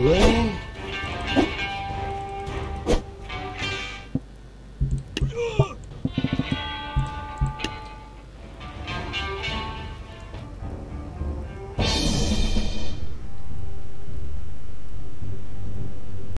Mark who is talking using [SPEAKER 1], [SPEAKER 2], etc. [SPEAKER 1] away.